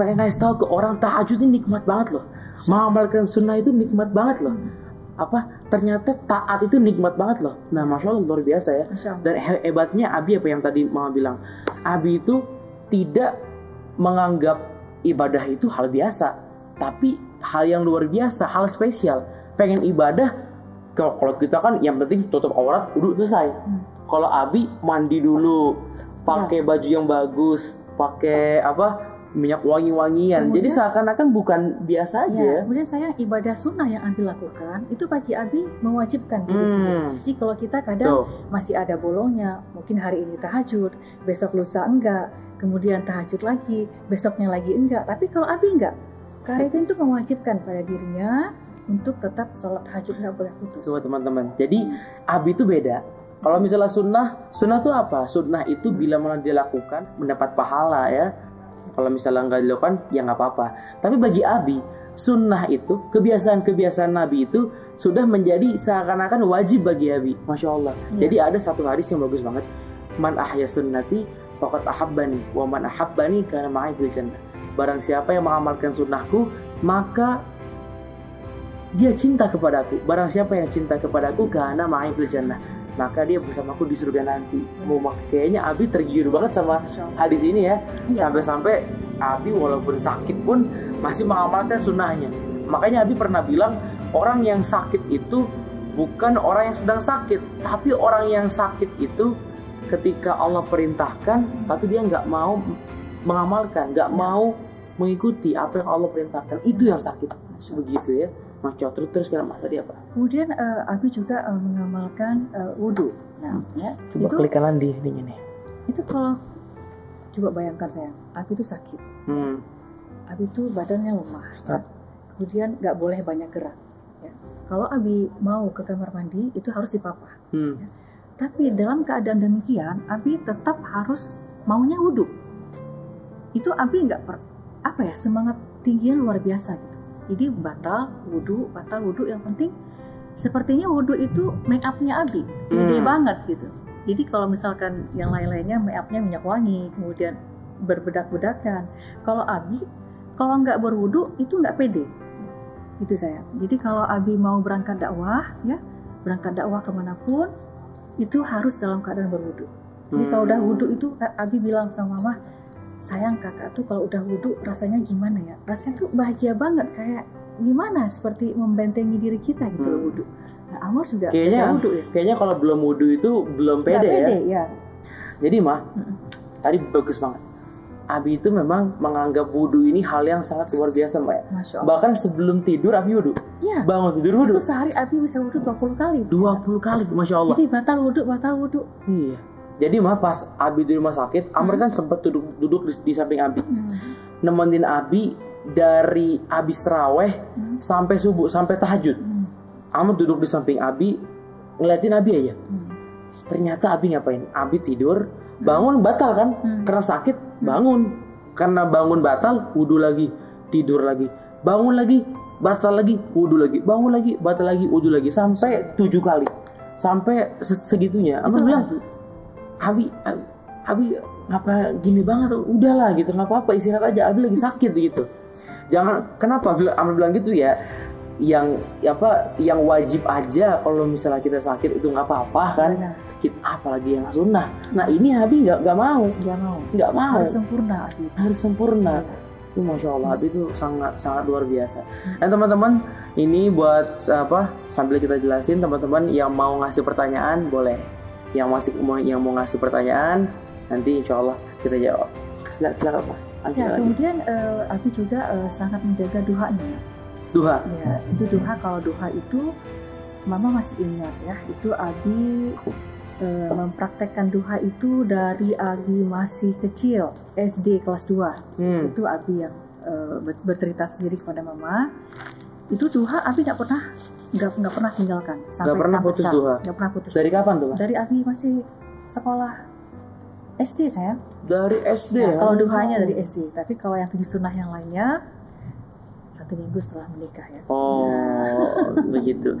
pengen ngasih tahu ke orang tahajud ini nikmat banget loh. Mengamalkan sunnah itu nikmat banget loh. Apa? Ternyata taat itu nikmat banget loh. Nah masya allah luar biasa ya. Dan he- hebatnya Abi apa yang tadi mama bilang. Abi itu tidak menganggap ibadah itu hal biasa tapi hal yang luar biasa hal spesial. Pengen ibadah kalau kita kan yang penting tutup aurat udah selesai. Hmm. kalau Abi mandi dulu pakai baju yang bagus pakai apa minyak wangi-wangian jadi seakan-akan bukan biasa aja Ya, kemudian saya ibadah sunnah yang Abi lakukan itu bagi Abi mewajibkan diri Hmm. sendiri. Jadi kalau kita kadang Tuh. masih ada bolongnya, mungkin hari ini tahajud, besok lusa enggak, kemudian tahajud lagi, besoknya lagi enggak. Tapi kalau Abi enggak, karena itu mewajibkan pada dirinya untuk tetap sholat tahajud nggak boleh putus. Coba teman-teman. Jadi abi itu beda. Kalau misalnya sunnah, sunnah itu apa? Sunnah itu bila mana dilakukan mendapat pahala ya. Kalau misalnya nggak dilakukan ya nggak apa-apa. Tapi bagi abi, sunnah itu kebiasaan-kebiasaan Nabi itu sudah menjadi seakan-akan wajib bagi abi. Masya Allah. Iya. Jadi ada satu hadis yang bagus banget. Man ahya sunnati faqad ahabbani wa man ahabbani kana ma'i fil jannah. Barang siapa yang mengamalkan sunnahku, maka dia cinta kepadaku. Barang siapa yang cinta kepadaku karena main fil jannah, maka dia bersamaku di surga nanti. Mau kayaknya Abi tergiur banget sama hadis ini ya. Iya. Sampai-sampai Abi walaupun sakit pun masih mengamalkan sunnahnya. Makanya Abi pernah bilang orang yang sakit itu bukan orang yang sedang sakit, tapi orang yang sakit itu ketika Allah perintahkan, tapi dia nggak mau mengamalkan, nggak mau mengikuti apa yang Allah perintahkan. Itu yang sakit. Begitu ya. Mas Cok, terus terus kenapa tadi apa? Kemudian eh, Abi juga eh, mengamalkan eh, wudhu. Nah, ya, Coba itu klik kanan di ininya nih. itu kalau coba bayangkan sayang, Abi itu sakit. Hmm. Abi itu badannya lemah, Stop. kemudian nggak boleh banyak gerak. Ya. Kalau Abi mau ke kamar mandi itu harus dipapah. Hmm. Tapi dalam keadaan demikian, Abi tetap harus maunya wudhu. Itu Abi nggak apa ya semangat tingginya luar biasa gitu. Jadi batal wudhu, batal wudhu yang penting sepertinya wudhu itu make upnya Abi, gede Hmm. banget gitu. Jadi kalau misalkan yang lain-lainnya make upnya minyak wangi, kemudian berbedak-bedakan. Kalau Abi, kalau nggak berwudhu itu nggak pede. Itu saya. Jadi kalau Abi mau berangkat dakwah, ya berangkat dakwah ke mana pun, itu harus dalam keadaan berwudhu. Jadi kalau udah wudhu itu Abi bilang sama mama, sayang kakak tuh kalau udah wudhu rasanya gimana ya? Rasanya tuh bahagia banget kayak gimana seperti membentengi diri kita gitu loh Hmm. wudhu. Nah, Amor juga Kayaknya- wudhu ya. Kayaknya kalau belum wudhu itu belum Nggak pede, ya. ya. Jadi mah, Mm-mm. tadi bagus banget. Abi itu memang menganggap wudhu ini hal yang sangat luar biasa, Mbak. ya. Bahkan sebelum tidur Abi wudhu. Ya, Bangun tidur wudhu. itu sehari Abi bisa wudhu 20 kali. 20 kali, Masya Allah. Jadi batal wudhu, batal wudhu. Iya. Jadi mah pas Abi di rumah sakit, Amr kan sempat duduk, duduk di, di samping Abi. Hmm. Nemenin Abi dari abis teraweh Hmm. sampai subuh, sampai tahajud. Hmm. Amr duduk di samping Abi, ngeliatin Abi aja. Hmm. Ternyata Abi ngapain? Abi tidur, bangun batal kan? Hmm. Karena sakit, bangun. Karena bangun batal, wudhu lagi, tidur lagi, bangun lagi, batal lagi, wudhu lagi, bangun lagi, batal lagi, wudhu lagi, sampai tujuh kali, sampai se- segitunya. Aku Itu bilang, Abi. Abi, Abi, ngapa gini banget? Udahlah gitu, nggak apa-apa istirahat aja. Abi lagi sakit gitu. Jangan, kenapa? Abi bilang gitu ya? Yang apa? Yang wajib aja kalau misalnya kita sakit itu nggak apa-apa kan? Benar. Kita, apalagi yang sunnah. Nah ini Abi nggak nggak mau, Nggak mau. nggak mau. Harus sempurna Abi. Harus sempurna. Itu masya Allah Abi itu sangat sangat luar biasa. Dan teman-teman ini buat apa? Sambil kita jelasin teman-teman yang mau ngasih pertanyaan boleh. Yang masih mau yang mau ngasih pertanyaan nanti insya Allah kita jawab. Silakan Pak. Ya, kemudian eh, Abi juga eh, sangat menjaga duhanya. Duha. Ya, itu duha kalau duha itu Mama masih ingat ya, itu Abi eh, mempraktekkan duha itu dari Abi masih kecil, SD kelas 2. Hmm. Itu Abi yang ber- bercerita sendiri kepada Mama. Itu duha Abi nggak pernah nggak nggak pernah tinggalkan Nggak pernah sampai putus sekarang. duha? Nggak pernah putus. Dari kapan tuh? Dari Abi masih sekolah SD saya. Dari SD Nah, ya. kalau duhanya dari SD, tapi kalau yang tujuh sunnah yang lainnya satu minggu setelah menikah ya. Oh begitu.